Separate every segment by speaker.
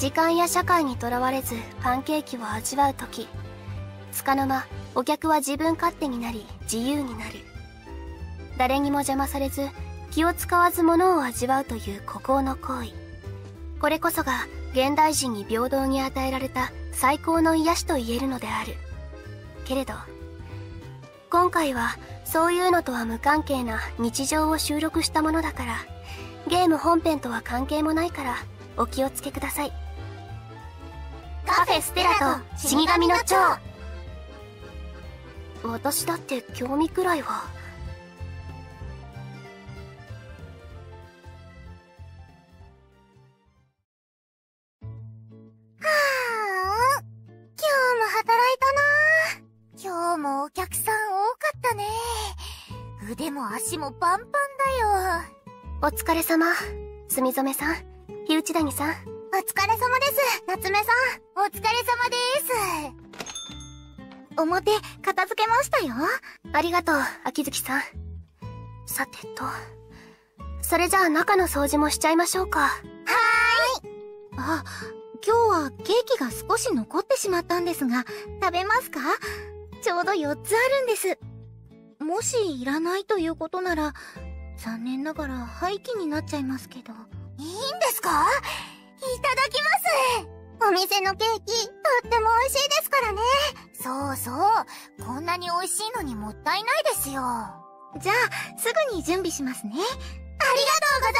Speaker 1: 時間や社会にとらわれずパンケーキを味わう時束の間お客は自分勝手になり自由になる。誰にも邪魔されず気を使わず物を味わうという孤高の行為。これこそが現代人に平等に与えられた最高の癒しと言えるのである。けれど今回はそういうのとは無関係な日常を収録したものだからゲーム本編とは関係もないからお気をつけください。カフェステラと死神の蝶。私だって興味くらいは。
Speaker 2: はあ、今日も働いたな。今日もお客さん多かったね。腕も足もパンパンだよ。
Speaker 1: お疲れ様。すみぞめさん。日内谷さん。
Speaker 2: お疲れ様夏目さん。お疲れ様です。表、片付けましたよ。
Speaker 1: ありがとう秋月さんさてとそれじゃあ中の掃除もしちゃいましょうか
Speaker 2: あ、今日はケーキが少し残ってしまったんですが、食べますか？ちょうど4つあるんです。もしいらないということなら、残念ながら廃棄になっちゃいますけど。いいんですか？いただきますお店のケーキ、とっても美味しいですからね。そうそう。こんなに美味しいのにもったいないですよ。じゃあ、すぐに準備しますね。ありがとうござい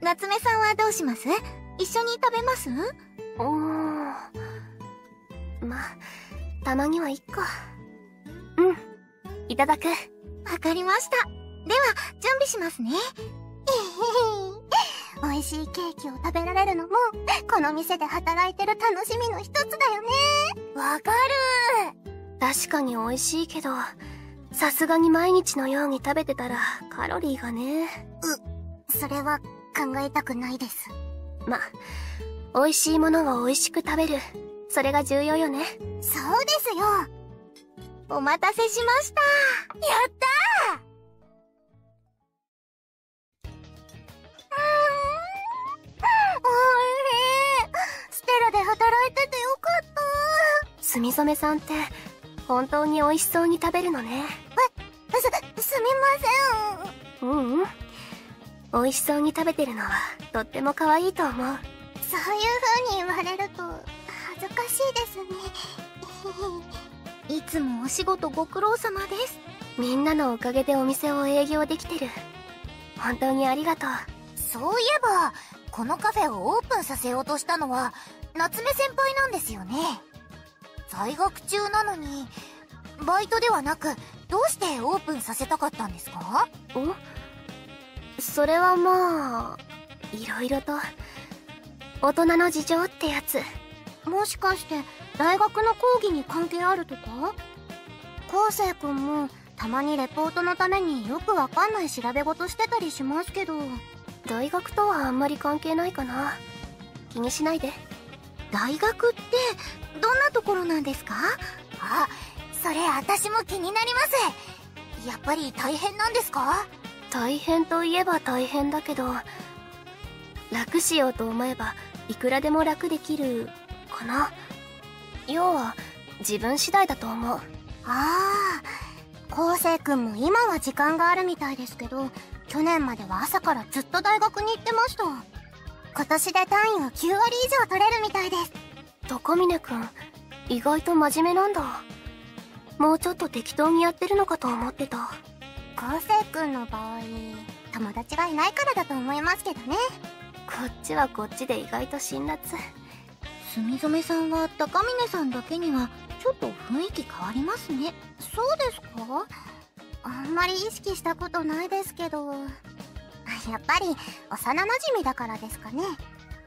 Speaker 2: ます夏目さんはどうします？一緒に食べます？
Speaker 1: うーんまたまにはいっかうんいただく
Speaker 2: わかりました。では、準備しますね。美味しいケーキを食べられるのも、この店で働いてる楽しみの一つだよね。わかる。
Speaker 1: 確かに美味しいけどさすがに毎日のように食べてたらカロリーがね
Speaker 2: それは考えたくないです。
Speaker 1: ま美味しいものを美味しく食べるそれが重要よね
Speaker 2: そうですよ。お待たせしました。やったーで働いててよかった。
Speaker 1: すみそめさんって本当に美味しそうに食べるのね
Speaker 2: す、すみません。
Speaker 1: うんうん美味しそうに食べてるのはとっても可愛いと思う
Speaker 2: そういう風に言われると恥ずかしいですね。いつもお仕事ご苦労様です。
Speaker 1: みんなのおかげでお店を営業できてる本当にありがとう
Speaker 2: そういえば、このカフェをオープンさせようとしたのは、夏目先輩なんですよね。在学中なのに、バイトではなく、どうしてオープンさせたかったんですか？
Speaker 1: んそれはまあいろいろと。大人の事情ってやつ。
Speaker 2: もしかして、大学の講義に関係あるとか？昴生くんも、たまにレポートのためによくわかんない調べ事してたりしますけど、
Speaker 1: 大学とはあんまり関係ないかな。気にしないで
Speaker 2: 大学って、どんなところなんですか？あ、それ私も気になります。やっぱり大変なんですか？
Speaker 1: 大変といえば大変だけど楽しようと思えばいくらでも楽できるかな要は自分次第だと思う
Speaker 2: ああ、昴生くんも今は時間があるみたいですけど、去年までは朝からずっと大学に行ってました。今年で単位を9割以上取れるみたいです。
Speaker 1: 高峰くん意外と真面目なんだ。もうちょっと適当にやってるのかと思ってた。
Speaker 2: 昴生くんの場合、友達がいないからだと思いますけどね。
Speaker 1: こっちはこっちで意外と辛辣。
Speaker 2: 墨染さんは高峰さんだけにはちょっと雰囲気変わりますね。そうですか？あんまり意識したことないですけどやっぱり幼馴染だからですかね。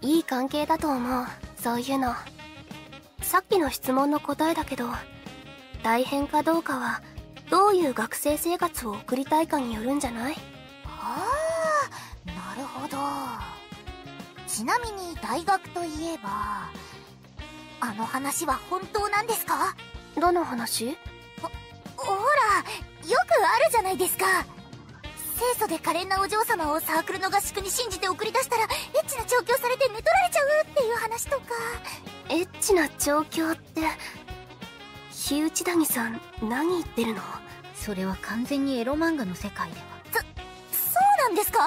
Speaker 1: いい関係だと思うそういうの。さっきの質問の答えだけど大変かどうかはどういう学生生活を送りたいかによるんじゃない？
Speaker 2: ああなるほど。ちなみに大学といえばあの話は本当なんですか？
Speaker 1: どの話？
Speaker 2: ほらよくあるじゃないですか清楚で可憐なお嬢様をサークルの合宿に信じて送り出したらエッチな調教されて寝取られちゃうっていう話
Speaker 1: エッチな状況って火内谷さん何言ってるの？
Speaker 2: それは完全にエロ漫画の世界では。
Speaker 3: そそうなんですか？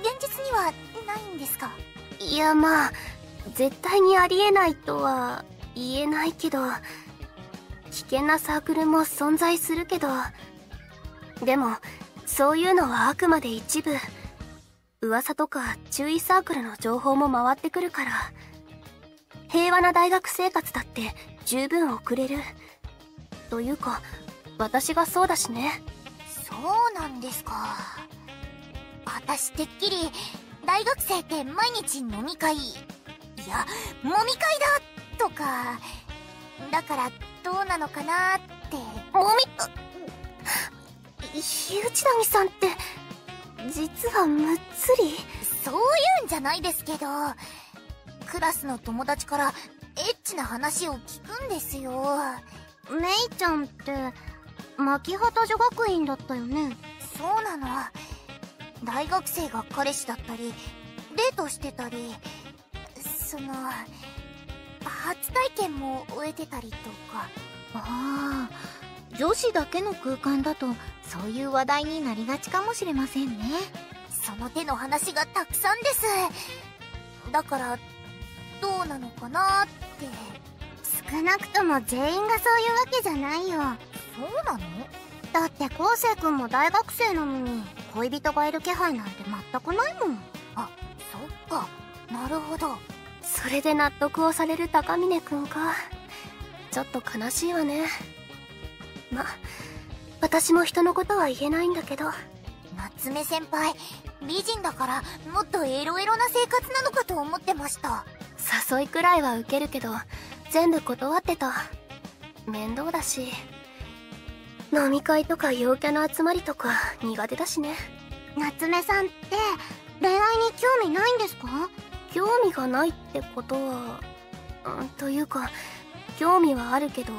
Speaker 3: 現実にはないんですか？
Speaker 1: いやまあ絶対にありえないとは言えないけど危険なサークルも存在するけどでもそういうのはあくまで一部。噂とか注意サークルの情報も回ってくるから。平和な大学生活だって十分送れる。というか私がそうだしね。
Speaker 3: そうなんですか。私てっきり大学生って毎日飲み会。いや飲み会だとか。だからどうなのかなって。
Speaker 1: もみ火内谷さんって実はむっつり？
Speaker 3: そういうんじゃないですけどクラスの友達からエッチな話を聞くんですよ。
Speaker 2: メイちゃんって牧畑女学院だったよね？
Speaker 3: そうなの。大学生が彼氏だったりデートしてたりその初体験も終えてたりとか。
Speaker 2: ああ女子だけの空間だとそういう話題になりがちかもしれませんね。
Speaker 3: その手の話がたくさんです。だからどうなのかなって。
Speaker 2: 少なくとも全員がそういうわけじゃないよ。
Speaker 3: そうなの？
Speaker 2: だって昴生君も大学生なのに恋人がいる気配なんて全くないもん。
Speaker 3: あそっか。なるほど。
Speaker 1: それで納得をされる高峰君か。ちょっと悲しいわねま私も人のことは言えないんだけど
Speaker 3: 夏目先輩美人だからもっとエロエロな生活なのかと思ってました。
Speaker 1: 誘いくらいは受けるけど全部断ってた。面倒だし飲み会とか陽キャの集まりとか苦手だしね。
Speaker 2: 夏目さんって恋愛に興味ないんですか？
Speaker 1: 興味がないってことはうんというか興味はあるけど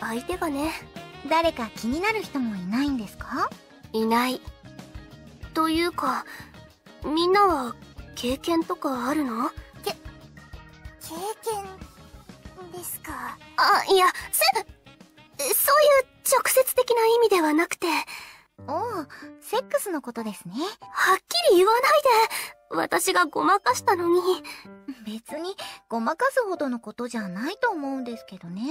Speaker 1: 相手がね
Speaker 2: 誰か気になる人もいないんですか？
Speaker 1: いない。というかみんなは経験とかあるの？
Speaker 3: 経験ですか？
Speaker 1: あいやせそういう直接的な意味ではなくて。
Speaker 2: おおセックスのことですね。
Speaker 1: はっきり言わないで。私がごまかしたのに。
Speaker 2: 別にごまかすほどのことじゃないと思うんですけどね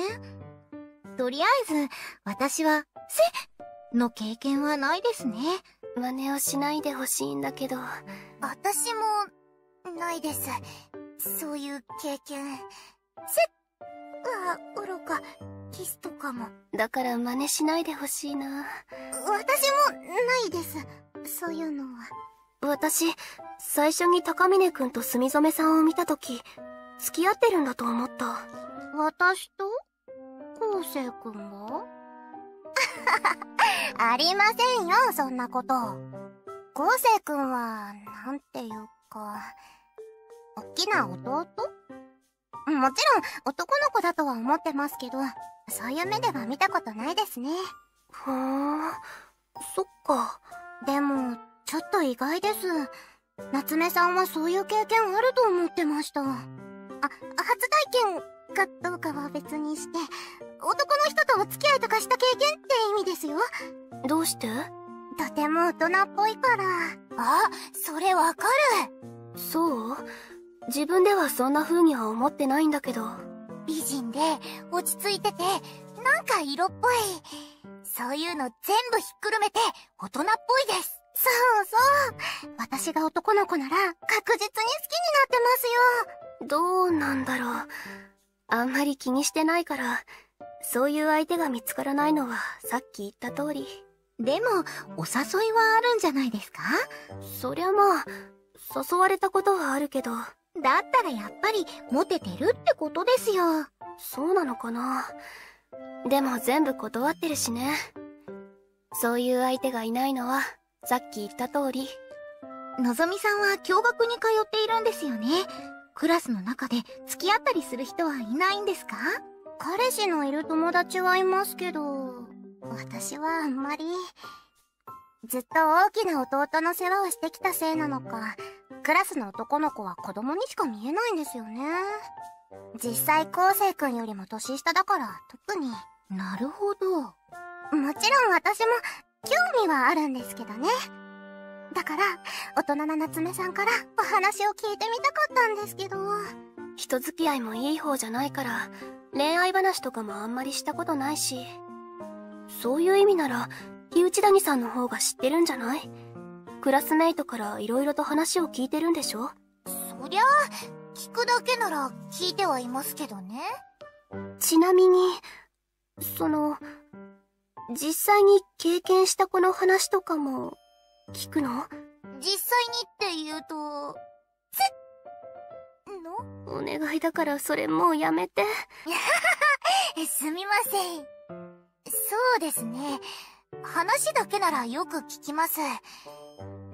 Speaker 2: とりあえず私は「せ」の経験はないですね。
Speaker 1: 真似をしないでほしいんだけど。
Speaker 3: 私もないです。そういう経験。せはおろかキスとかも。
Speaker 1: だから真似しないでほしいな。
Speaker 2: 私もないです。そういうのは。
Speaker 1: 私最初に高峰君と墨染さんを見た時付き合ってるんだと思った。
Speaker 2: 私と？昴生君が？ありませんよそんなこと。昴生君はなんていうか大きな弟？もちろん男の子だとは思ってますけどそういう目では見たことないですね。
Speaker 1: ふーんそっか。
Speaker 2: でもちょっと意外です。夏目さんはそういう経験あると思ってました。あ初体験かどうかは別にして男の人とお付き合いとかした経験って意味ですよ。
Speaker 1: どうして？
Speaker 2: とても大人っぽいから。
Speaker 3: あそれわかる。
Speaker 1: そう？自分ではそんな風には思ってないんだけど。
Speaker 3: 美人で落ち着いててなんか色っぽい。そういうの全部ひっくるめて大人っぽいです。
Speaker 2: そうそう。私が男の子なら確実に好きになってます
Speaker 1: よ。どうなんだろう。あんまり気にしてないからそういう相手が見つからないのはさっき言った通り。
Speaker 2: でもお誘いはあるんじゃないですか？
Speaker 1: そりゃまあ誘われたことはあるけど。
Speaker 2: だったらやっぱりモテてるってことですよ。
Speaker 1: そうなのかな？でも全部断ってるしね。そういう相手がいないのはさっき言った通り。
Speaker 2: のぞみさんは共学に通っているんですよね。クラスの中で付き合ったりする人はいないんですか？彼氏のいる友達はいますけど私はあんまりずっと大きな弟の世話をしてきたせいなのかクラスの男の子は子供にしか見えないんですよね。実際、昴生君よりも年下だから、特に。なるほど。もちろん私も、興味はあるんですけどね。だから、大人な夏目さんからお話を聞いてみたかったんですけど。
Speaker 1: 人付き合いもいい方じゃないから、恋愛話とかもあんまりしたことないし。そういう意味なら、木内谷さんの方が知ってるんじゃない？クラスメイトから色々と話を聞いてるんでしょ？
Speaker 3: そりゃあ、聞くだけなら聞いてはいますけどね。
Speaker 1: ちなみに、その、実際に経験した子の話とかも、聞くの？
Speaker 3: 実際にって言うと、の
Speaker 1: お願いだからそれもうやめて。
Speaker 3: すみません。そうですね。話だけならよく聞きます。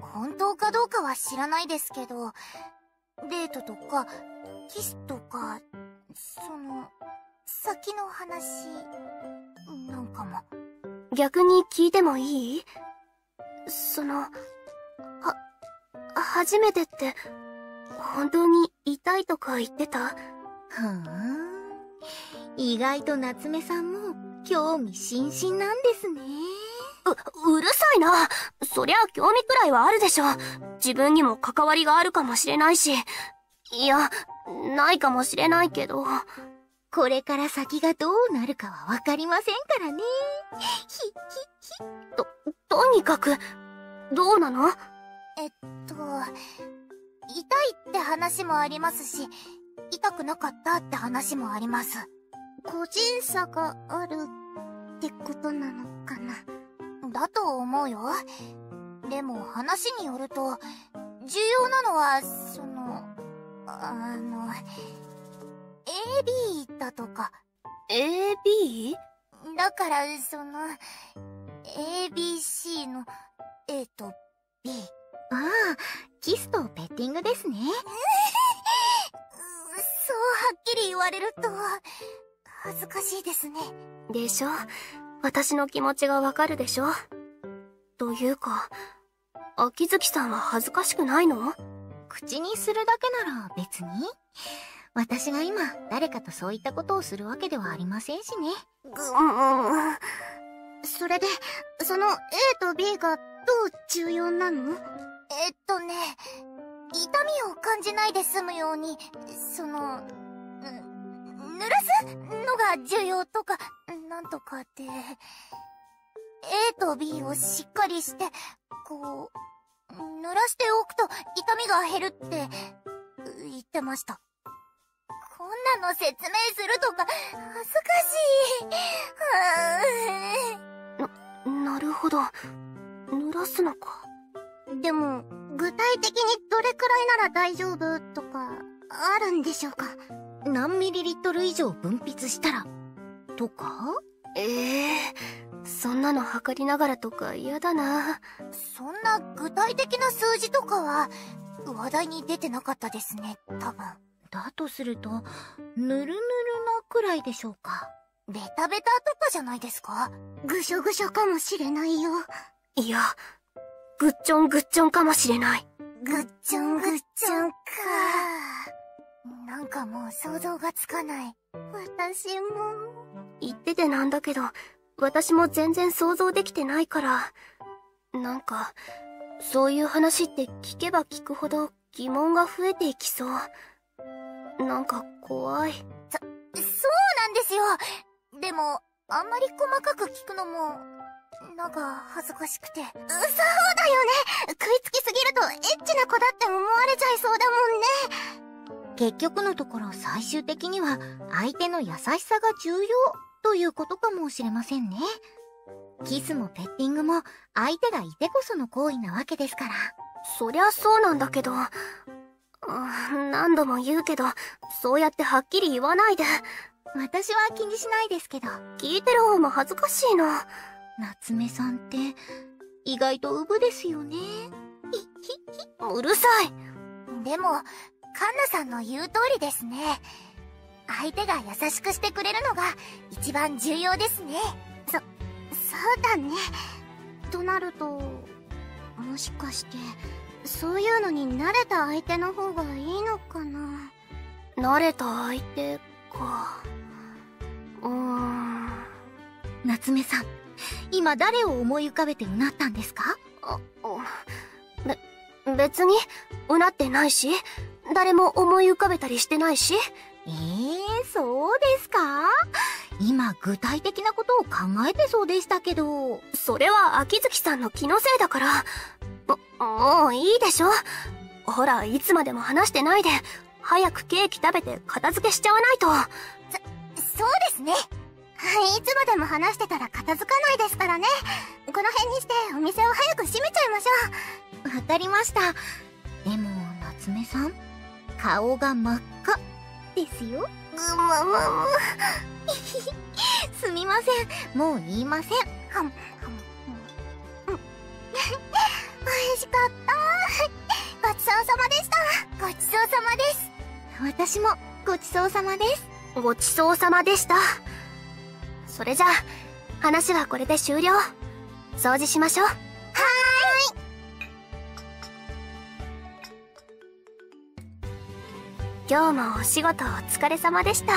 Speaker 3: 本当かどうかは知らないですけど、デートとか、キスとか、その、先の話、なんかも。
Speaker 1: 逆に聞いてもいい？その、は、初めてって、本当に痛いとか言ってた？
Speaker 2: ふーん。意外と夏目さんも興味津々なんですね。
Speaker 1: う、うるさいな。そりゃ興味くらいはあるでしょ。自分にも関わりがあるかもしれないし。いや、ないかもしれないけど。
Speaker 2: これから先がどうなるかはわかりませんからね。ひ、ひ、ひ。
Speaker 1: と、とにかく、どうなの？
Speaker 3: えっと、痛いって話もありますし、痛くなかったって話もあります。
Speaker 2: 個人差があるってことなのかな？
Speaker 3: だと思うよ。でも話によると、重要なのは、その、あの、AB だとか。
Speaker 1: ?AB?
Speaker 3: だから、その、ABC の A と B。
Speaker 2: キスとペッティングですね。
Speaker 3: そうはっきり言われると、恥ずかしいですね。
Speaker 1: でしょ？私の気持ちがわかるでしょ？というか、秋月さんは恥ずかしくないの？
Speaker 2: 口にするだけなら別に。私が今、誰かとそういったことをするわけではありませんしね。
Speaker 1: うん。
Speaker 2: それで、その A と B がどう重要なの？
Speaker 3: えっとね、痛みを感じないで済むように、その、ん濡らすのが重要とか、なんとかで、A と B をしっかりして、こう、濡らしておくと痛みが減るって言ってました。こんなの説明するとか、恥ずかしい。
Speaker 1: なるほど。濡らすのか。
Speaker 2: でも、具体的にどれくらいなら大丈夫とか、あるんでしょうか？何ミリリットル以上分泌したら、とか？
Speaker 1: ええそんなの測りながらとか嫌だな。
Speaker 3: そんな具体的な数字とかは、話題に出てなかったですね、多分。
Speaker 2: だとすると、ぬるぬるなくらいでしょうか？
Speaker 3: ベタベタとかじゃないですか？
Speaker 2: ぐしょぐしょかもしれないよ。
Speaker 1: いや、ぐっちょんぐっちょんかもしれない。
Speaker 3: ぐっちょんぐっちょんか。なんかもう想像がつかない。
Speaker 2: 私も。
Speaker 1: 言っててなんだけど、私も全然想像できてないから。なんか、そういう話って聞けば聞くほど疑問が増えていきそう。なんか怖い。
Speaker 3: そうなんですよ。でも、あんまり細かく聞くのも、なんか恥ずかしくて。
Speaker 2: そうだよね食いつきすぎるとエッチな子だって思われちゃいそうだもんね。結局のところ最終的には相手の優しさが重要ということかもしれませんね。キスもペッティングも相手がいてこその行為なわけですから。
Speaker 1: そりゃそうなんだけど、うん何度も言うけど、そうやってはっきり言わないで。
Speaker 2: 私は気にしないですけど、
Speaker 1: 聞いてる方も恥ずかしいの。
Speaker 2: 夏目さんって意外とウブですよね。
Speaker 1: うるさい。
Speaker 3: でも、カンナさんの言う通りですね。相手が優しくしてくれるのが一番重要ですね。
Speaker 2: そうだね。となると、もしかして、
Speaker 4: そういうのに慣れた相手の方がいいのかな
Speaker 1: 慣れた相手か。うーん。
Speaker 4: 夏目さん、今誰を思い浮かべてうなったんですか？
Speaker 1: あ、べ、別に、うなってないし、誰も思い浮かべたりしてないし。
Speaker 4: ええー、そうですか？今具体的なことを考えてそうでしたけど。
Speaker 1: それは秋月さんの気のせいだから。も、もういいでしょ？ほら、いつまでも話してないで、早くケーキ食べて片付けしちゃわないと。
Speaker 2: そ、そうですね。いつまでも話してたら片付かないですからね。この辺にしてお店を早く閉めちゃいまし
Speaker 4: ょう。わかりました。でも、夏目さん、顔が真っ赤ですよ。
Speaker 2: ぐむむむ。
Speaker 4: すみません。もう言いません。はん、はん、
Speaker 2: 美味しかった。ごちそうさまでした。ごちそうさまです。
Speaker 4: 私もごちそうさまです。
Speaker 1: ごちそうさまでした。それじゃあ、話はこれで終了。掃除しましょう。はーい。今日もお仕事お疲れ様でした。